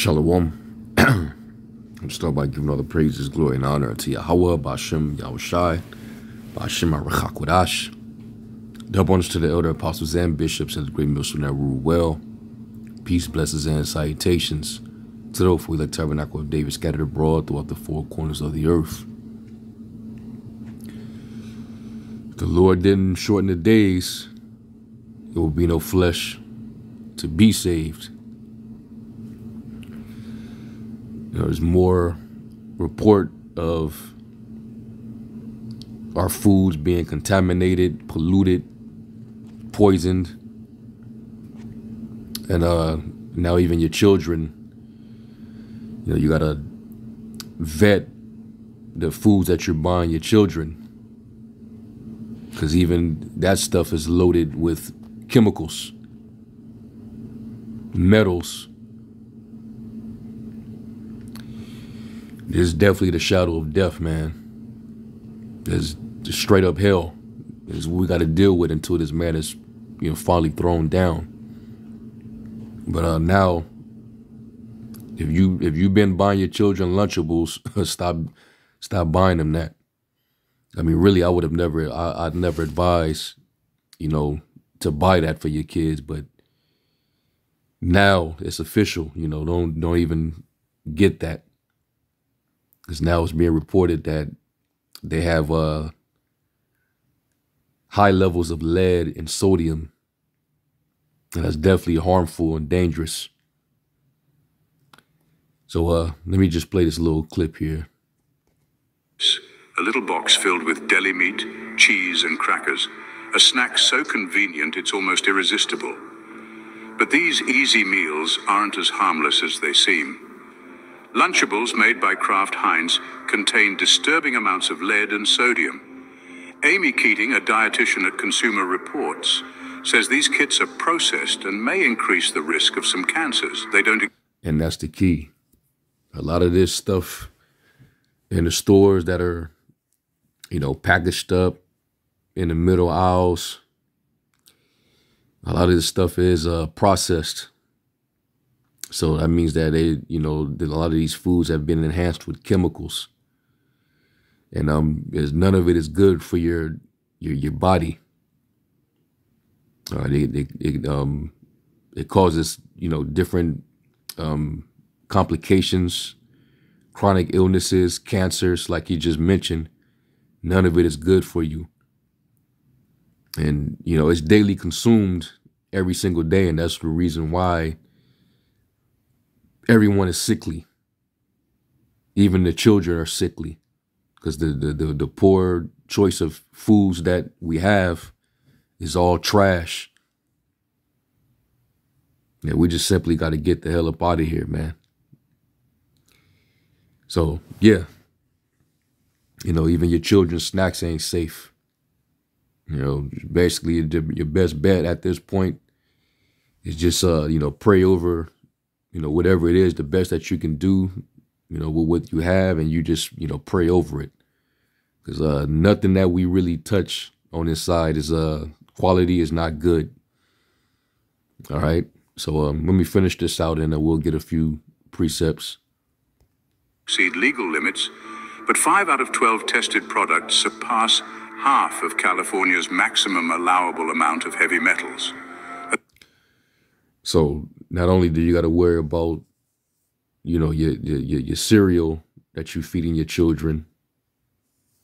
Shalom. I'm start by giving all the praises, glory, and honor to Yahweh, Bashem, Yahushai, Bashem, Arachakwadash. Double honors to the elder apostles and bishops and the great millstone that rule well. Peace, blessings, and salutations to those for the tabernacle of David scattered abroad throughout the four corners of the earth. If the Lord didn't shorten the days, there will be no flesh to be saved. There's more report of our foods being contaminated, polluted, poisoned, and uh, now even your children. You know, you gotta vet the foods that you're buying your children, because even that stuff is loaded with chemicals, metals There's definitely the shadow of death, man. There's straight up hell. Is what we got to deal with until this man is, you know, finally thrown down. But uh, now, if you if you've been buying your children Lunchables, stop stop buying them that. I mean, really, I would have never I, I'd never advise, you know, to buy that for your kids. But now it's official. You know, don't don't even get that because now it's being reported that they have uh, high levels of lead and sodium, and that's definitely harmful and dangerous. So uh, let me just play this little clip here. A little box filled with deli meat, cheese, and crackers. A snack so convenient it's almost irresistible. But these easy meals aren't as harmless as they seem. Lunchables made by Kraft Heinz contain disturbing amounts of lead and sodium. Amy Keating, a dietitian at Consumer Reports, says these kits are processed and may increase the risk of some cancers. They don't. And that's the key. A lot of this stuff in the stores that are, you know, packaged up in the middle aisles, a lot of this stuff is uh, processed so that means that they, you know, a lot of these foods have been enhanced with chemicals, and um, none of it is good for your your your body. Uh, it, it, it um it causes you know different um complications, chronic illnesses, cancers, like you just mentioned. None of it is good for you, and you know it's daily consumed every single day, and that's the reason why everyone is sickly. Even the children are sickly because the, the, the, the poor choice of foods that we have is all trash. Yeah, we just simply got to get the hell up out of here, man. So, yeah. You know, even your children's snacks ain't safe. You know, basically your best bet at this point is just, uh, you know, pray over you know, whatever it is, the best that you can do, you know, with what you have, and you just, you know, pray over it. Because uh, nothing that we really touch on this side is uh quality is not good. All right. So um, let me finish this out, and uh, we'll get a few precepts. Exceed legal limits, but five out of twelve tested products surpass half of California's maximum allowable amount of heavy metals. So not only do you got to worry about, you know, your, your your cereal that you're feeding your children,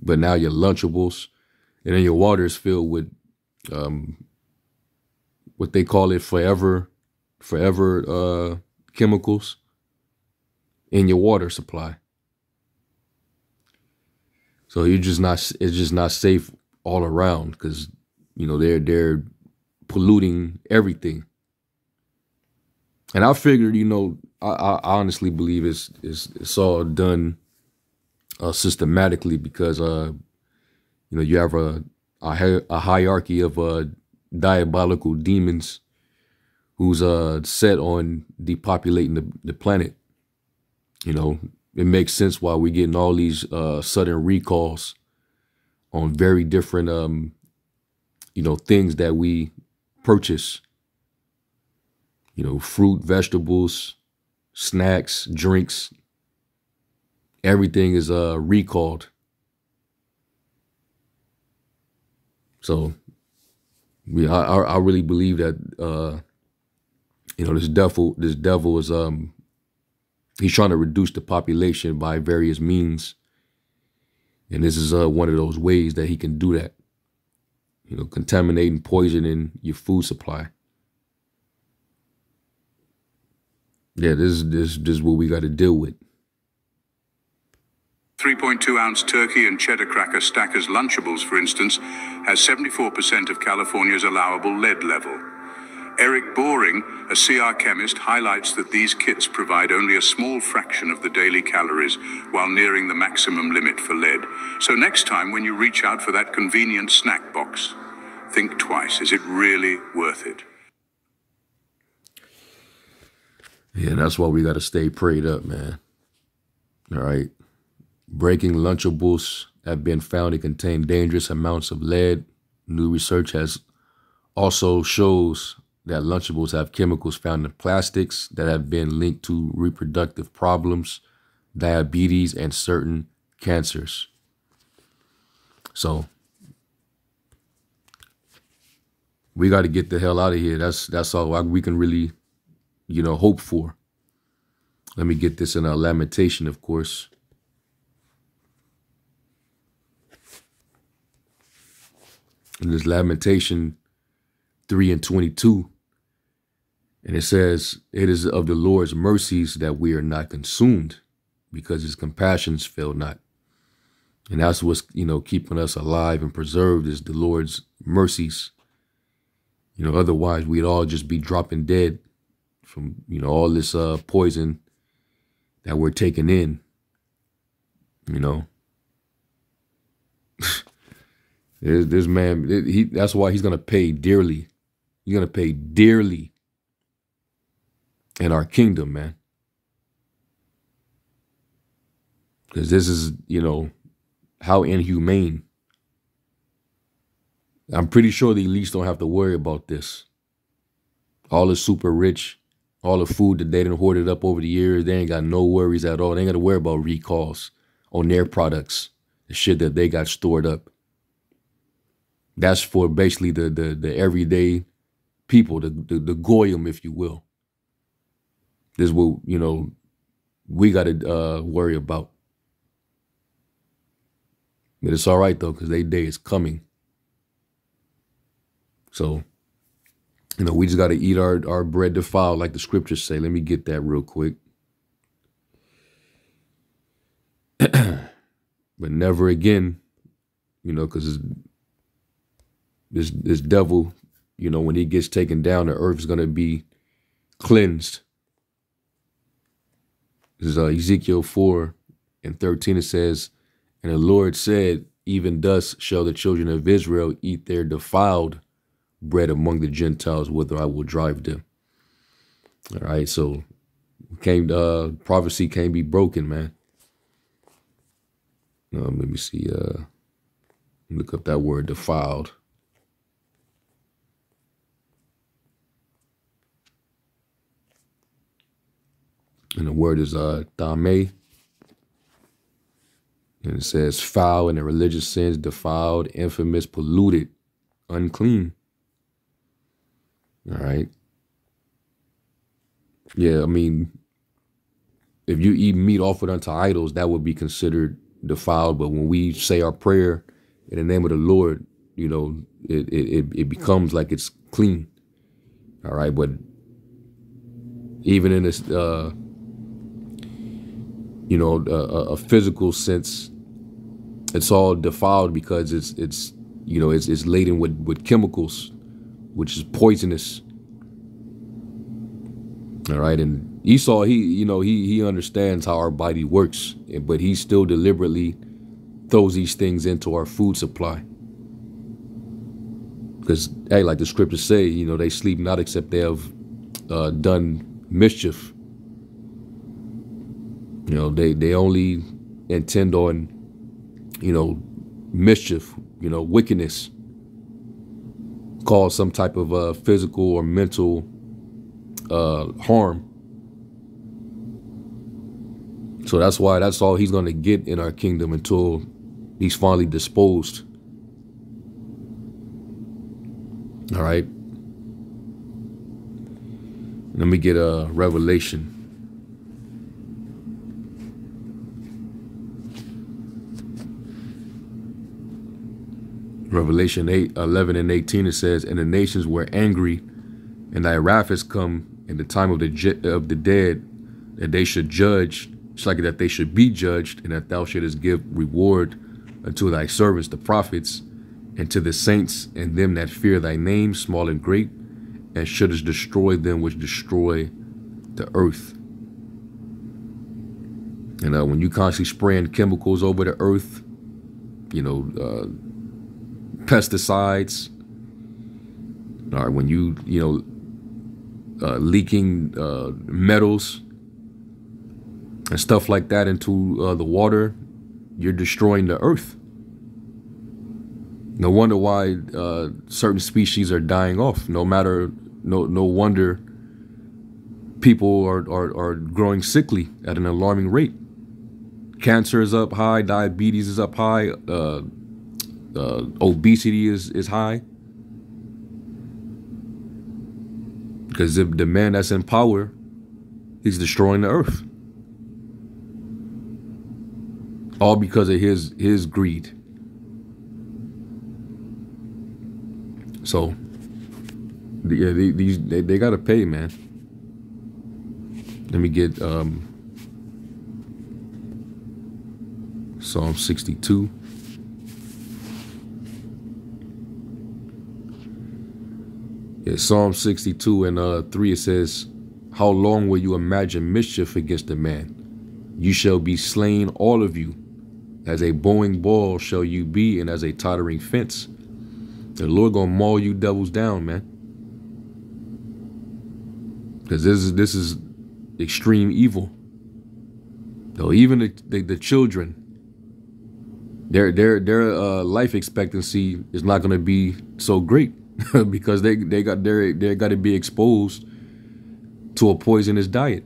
but now your Lunchables, and then your water is filled with, um, what they call it, forever, forever uh, chemicals in your water supply. So you're just not. It's just not safe all around because you know they're they're polluting everything. And I figured, you know, I, I honestly believe it's, it's, it's all done uh, systematically because, uh, you know, you have a, a, a hierarchy of uh, diabolical demons who's uh, set on depopulating the, the planet. You know, it makes sense why we're getting all these uh, sudden recalls on very different, um, you know, things that we purchase you know, fruit, vegetables, snacks, drinks, everything is uh recalled. So we I I really believe that uh you know this devil this devil is um he's trying to reduce the population by various means. And this is uh one of those ways that he can do that. You know, contaminating, poisoning your food supply. Yeah, this this this is what we got to deal with. 3.2 ounce turkey and cheddar cracker stackers Lunchables, for instance, has 74% of California's allowable lead level. Eric Boring, a CR chemist, highlights that these kits provide only a small fraction of the daily calories while nearing the maximum limit for lead. So next time when you reach out for that convenient snack box, think twice. Is it really worth it? Yeah, that's why we got to stay prayed up, man. All right. Breaking Lunchables have been found to contain dangerous amounts of lead. New research has also shows that Lunchables have chemicals found in plastics that have been linked to reproductive problems, diabetes, and certain cancers. So we got to get the hell out of here. That's that's all we can really, you know, hope for. Let me get this in a lamentation, of course. in this Lamentation 3 and 22. And it says, It is of the Lord's mercies that we are not consumed, because his compassions fail not. And that's what's, you know, keeping us alive and preserved is the Lord's mercies. You know, otherwise we'd all just be dropping dead from, you know, all this uh poison that we're taking in. You know. This, this man, he that's why he's gonna pay dearly. He's gonna pay dearly in our kingdom, man. Because this is, you know, how inhumane. I'm pretty sure the elites don't have to worry about this. All the super rich, all the food that they done hoarded up over the years, they ain't got no worries at all. They ain't got to worry about recalls on their products, the shit that they got stored up that's for basically the the the everyday people, the the, the goyim, if you will. This is what you know we got to uh, worry about. But it's all right though, because their day is coming. So, you know, we just got to eat our our bread defiled, like the scriptures say. Let me get that real quick. but never again, you know, because this this devil, you know, when he gets taken down, the earth is going to be cleansed. This is uh, Ezekiel 4 and 13. It says, And the Lord said, Even thus shall the children of Israel eat their defiled bread among the Gentiles, whither I will drive them. All right, so came uh prophecy can't be broken, man. Um, let me see. Uh, look up that word defiled. And the word is uh, dame. And it says foul in the religious sense, defiled, infamous, polluted, unclean. All right. Yeah, I mean, if you eat meat offered unto idols, that would be considered defiled. But when we say our prayer in the name of the Lord, you know, it it, it becomes like it's clean. All right. But even in this uh you know, a, a physical sense, it's all defiled because it's it's you know it's it's laden with with chemicals, which is poisonous. All right, and Esau, he you know he he understands how our body works, but he still deliberately throws these things into our food supply. Because hey, like the scriptures say, you know they sleep not except they have uh, done mischief. You know, they, they only intend on, you know, mischief, you know, wickedness, cause some type of uh, physical or mental uh, harm. So that's why that's all he's going to get in our kingdom until he's finally disposed. All right. Let me get a revelation. Revelation 8, 11 and 18, it says, And the nations were angry, and thy wrath has come in the time of the of the dead, that they should judge, like that they should be judged, and that thou shouldest give reward unto thy servants, the prophets, and to the saints and them that fear thy name, small and great, and shouldest destroy them which destroy the earth. And uh, when you constantly spraying chemicals over the earth, you know, uh, pesticides. Or when you, you know, uh, leaking uh, metals and stuff like that into uh, the water, you're destroying the earth. No wonder why uh, certain species are dying off. No matter, no no wonder people are, are, are growing sickly at an alarming rate. Cancer is up high, diabetes is up high, uh, uh, obesity is is high? Because the, the man that's in power he's destroying the earth. All because of his his greed. So yeah these they, they gotta pay man. Let me get um psalm 62 Yeah, Psalm 62 and uh, 3, it says, How long will you imagine mischief against a man? You shall be slain, all of you. As a bowing ball shall you be, and as a tottering fence. The Lord gonna maul you devils down, man. Because this is this is extreme evil. Though even the, the, the children, their their their uh, life expectancy is not gonna be so great. because they they got they they got to be exposed to a poisonous diet.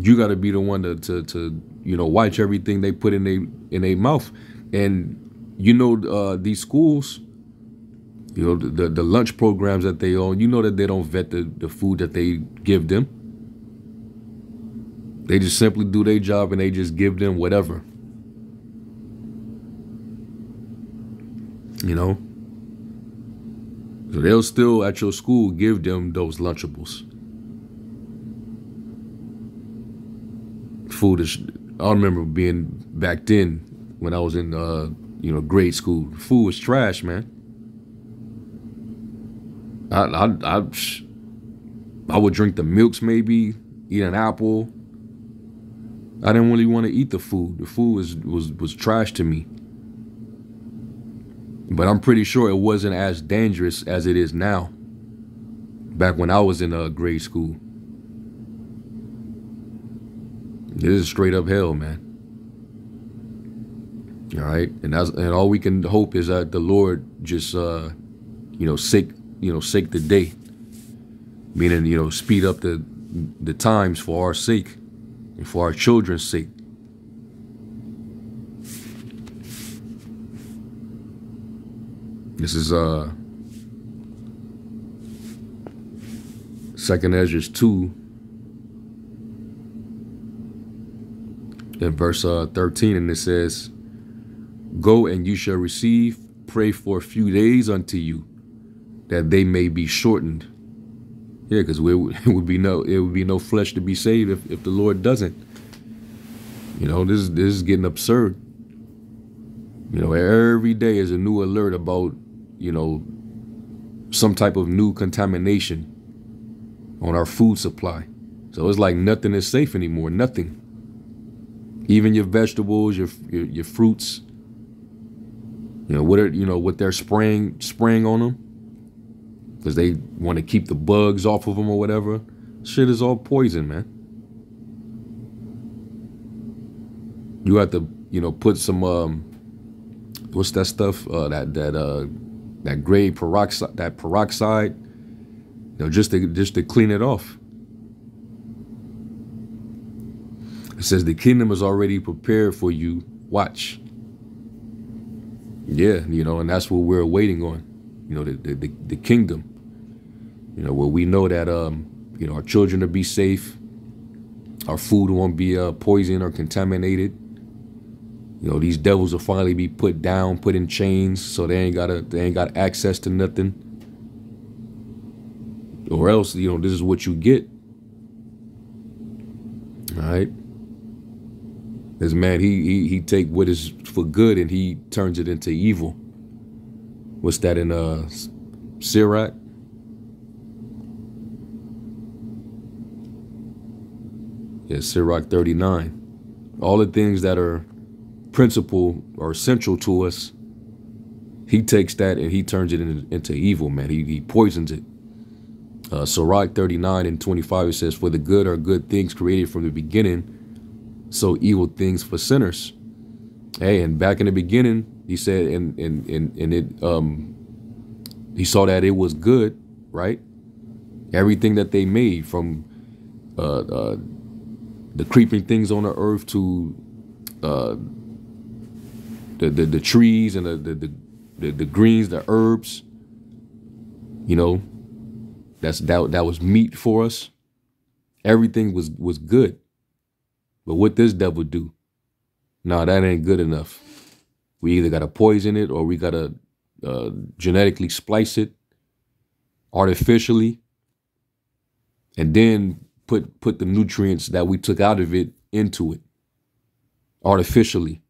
You got to be the one to, to to you know watch everything they put in a in a mouth, and you know uh, these schools, you know the the lunch programs that they own. You know that they don't vet the the food that they give them. They just simply do their job and they just give them whatever. You know. So they'll still at your school give them those Lunchables. Food is. I remember being back then when I was in uh, you know grade school. Food was trash, man. I I I, I would drink the milks maybe, eat an apple. I didn't really want to eat the food. The food was was was trash to me. But I'm pretty sure it wasn't as dangerous as it is now. Back when I was in uh, grade school. This is straight up hell, man. All right, and that's and all we can hope is that the Lord just, uh, you know, sake, you know, sake the day, meaning you know, speed up the the times for our sake and for our children's sake. This is uh Second Ezra 2 in verse uh, 13 and it says Go and you shall receive pray for a few days unto you that they may be shortened. Yeah, because it would be no it would be no flesh to be saved if, if the Lord doesn't. You know, this this is getting absurd. You know, every day is a new alert about you know, some type of new contamination on our food supply. So it's like nothing is safe anymore. Nothing. Even your vegetables, your your, your fruits. You know what are you know what they're spraying spraying on them because they want to keep the bugs off of them or whatever. Shit is all poison, man. You have to you know put some um what's that stuff uh, that that uh that gray peroxide, that peroxide, you know, just to just to clean it off. It says the kingdom is already prepared for you. Watch. Yeah, you know, and that's what we're waiting on. You know, the the, the, kingdom. You know, where we know that um, you know, our children will be safe, our food won't be uh, poisoned or contaminated. You know, these devils will finally be put down, put in chains, so they ain't gotta they ain't got access to nothing. Or else, you know, this is what you get. All right. This man, he he he take what is for good and he turns it into evil. What's that in uh Sirach? Yeah, Sirach 39. All the things that are principle or central to us, he takes that and he turns it into, into evil, man. He, he poisons it. Uh, Sirach 39 and 25, it says, For the good are good things created from the beginning, so evil things for sinners. Hey, and back in the beginning, he said, and and and, and it um he saw that it was good, right? Everything that they made from uh, uh the creeping things on the earth to uh the the, the trees and the the, the the the greens, the herbs, you know, that's that that was meat for us. Everything was was good. But what this devil do? No, that ain't good enough. We either gotta poison it or we gotta uh, genetically splice it artificially, and then put put the nutrients that we took out of it into it artificially,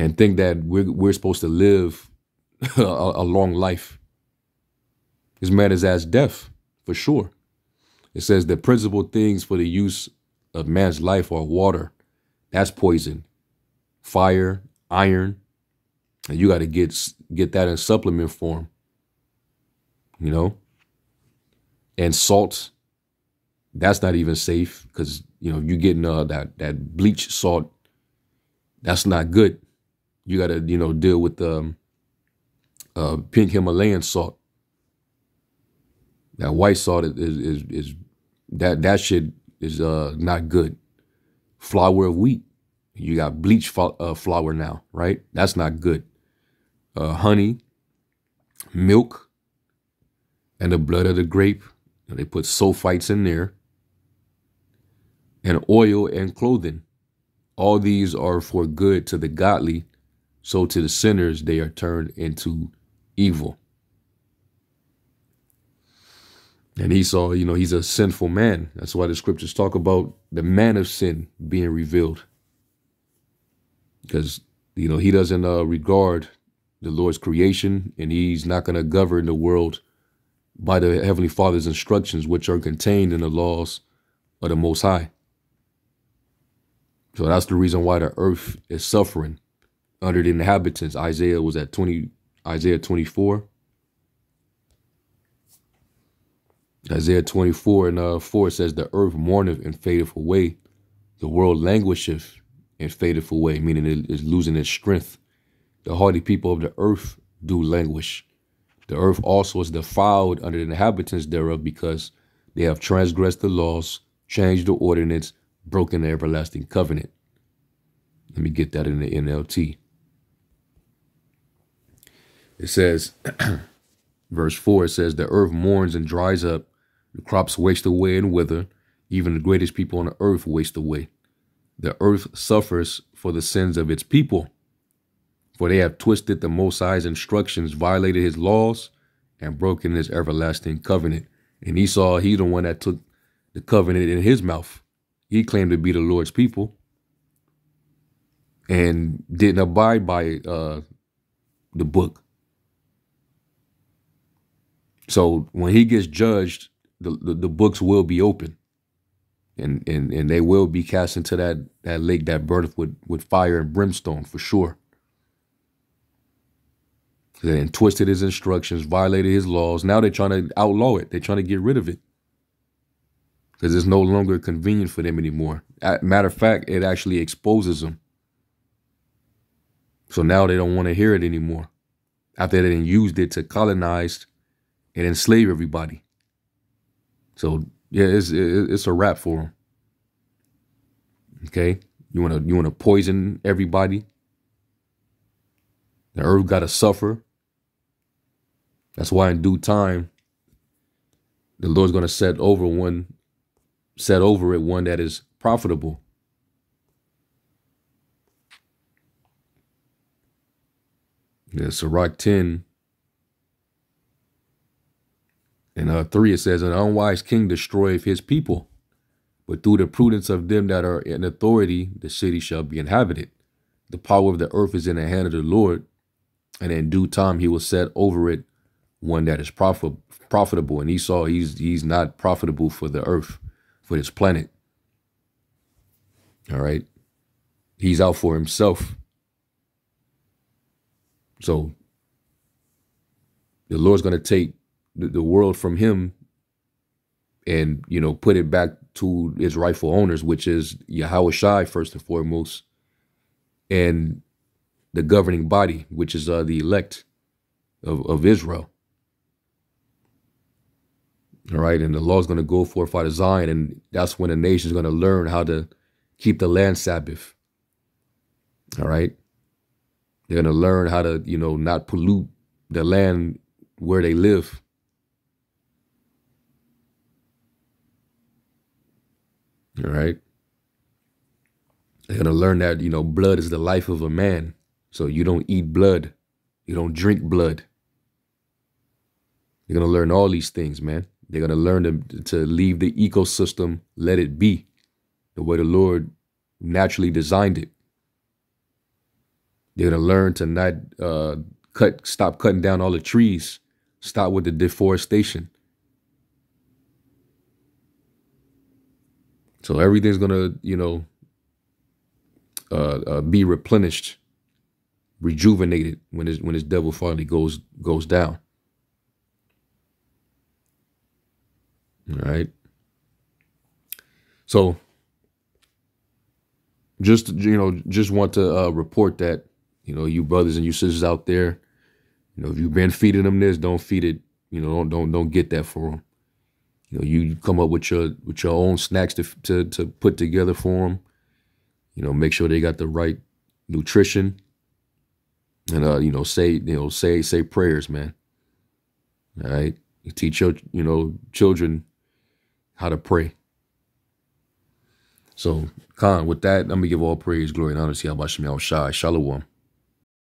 and think that we're we're supposed to live a, a long life. This man is as death for sure. It says the principal things for the use of man's life are water. That's poison. Fire, iron. And you got to get get that in supplement form. You know? And salt. That's not even safe because you know you're getting uh, that that bleach salt. That's not good. You got to you know deal with the um, uh, pink Himalayan salt. That white salt is, is is, that that shit is uh not good. Flour of wheat, you got bleach uh, flour now, right? That's not good. Uh, honey, milk, and the blood of the grape. They put sulfites in there. And oil and clothing. All these are for good to the godly, so to the sinners they are turned into evil. And Esau, you know, he's a sinful man. That's why the scriptures talk about the man of sin being revealed. Because, you know, he doesn't uh, regard the Lord's creation and he's not going to govern the world by the Heavenly Father's instructions, which are contained in the laws of the Most High. So that's the reason why the earth is suffering under the inhabitants. Isaiah was at 20, Isaiah 24. Isaiah 24 and uh, 4 says, The earth mourneth and fadeth away. The world languisheth and fadeth away, meaning it is losing its strength. The hardy people of the earth do languish. The earth also is defiled under the inhabitants thereof because they have transgressed the laws, changed the ordinance, broken the everlasting covenant. Let me get that in the NLT. It says, verse 4, it says, The earth mourns and dries up, the crops waste away and wither. Even the greatest people on the earth waste away. The earth suffers for the sins of its people. For they have twisted the Most instructions, violated his laws, and broken his everlasting covenant. And Esau, he the one that took the covenant in his mouth. He claimed to be the Lord's people and didn't abide by uh, the book. So when he gets judged, the, the, the books will be open. And, and and they will be cast into that, that lake that burneth with, with fire and brimstone for sure. They twisted his instructions, violated his laws. Now they're trying to outlaw it. They're trying to get rid of it. Because it's no longer convenient for them anymore. Matter of fact, it actually exposes them. So now they don't want to hear it anymore. After they used it to colonize and enslave everybody. So yeah, it's it's a wrap for them. Okay, you wanna you wanna poison everybody. The earth gotta suffer. That's why in due time, the Lord's gonna set over one, set over it one that is profitable. Yeah, Sirach 10 and uh, 3 it says, An unwise king destroyeth his people, but through the prudence of them that are in authority, the city shall be inhabited. The power of the earth is in the hand of the Lord, and in due time he will set over it one that is profit, profitable. And Esau, he's he's not profitable for the earth, for this planet. All right. He's out for himself. So the Lord's going to take the, the world from him and, you know, put it back to its rightful owners, which is Yahweh Shai, first and foremost, and the governing body, which is uh, the elect of, of Israel. All right. And the law is going to go forth out of Zion. And that's when the nation is going to learn how to keep the land Sabbath. All right. They're going to learn how to, you know, not pollute the land where they live. All right. They're going to learn that, you know, blood is the life of a man. So you don't eat blood. You don't drink blood. You're going to learn all these things, man. They're going to learn to, to leave the ecosystem, let it be the way the Lord naturally designed it. They're gonna learn to not uh, cut, stop cutting down all the trees, stop with the deforestation. So everything's gonna, you know, uh, uh, be replenished, rejuvenated when his when his devil finally goes goes down. All right. So just you know, just want to uh, report that you know, you brothers and you sisters out there, you know, if you've been feeding them this, don't feed it. You know, don't don't don't get that for them. You know, you come up with your with your own snacks to to to put together for them. You know, make sure they got the right nutrition, and uh, you know, say you know, say say prayers, man. All right, you teach your you know children how to pray. So, Khan, with that, let me give all praise, glory, and honor to Yahweh Shai. Shalom.